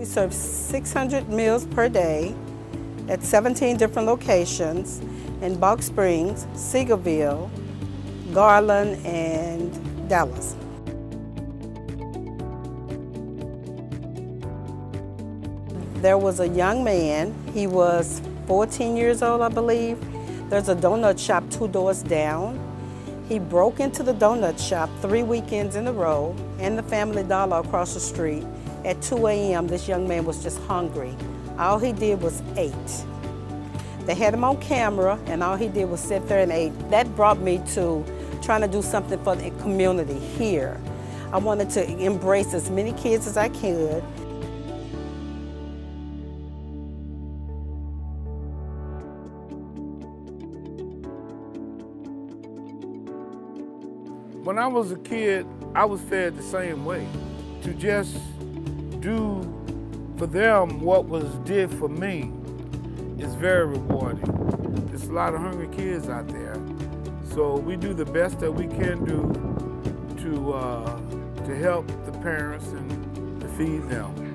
We serve 600 meals per day at 17 different locations in Balch Springs, Seagoville, Garland, and Dallas. There was a young man, he was 14 years old, I believe. There's a donut shop two doors down. He broke into the donut shop three weekends in a row and the Family Dollar across the street. At 2 a.m., this young man was just hungry. All he did was ate. They had him on camera, and all he did was sit there and ate. That brought me to trying to do something for the community here. I wanted to embrace as many kids as I could When I was a kid, I was fed the same way. To just do for them what was did for me is very rewarding. There's a lot of hungry kids out there. So we do the best that we can do to, uh, to help the parents and to feed them.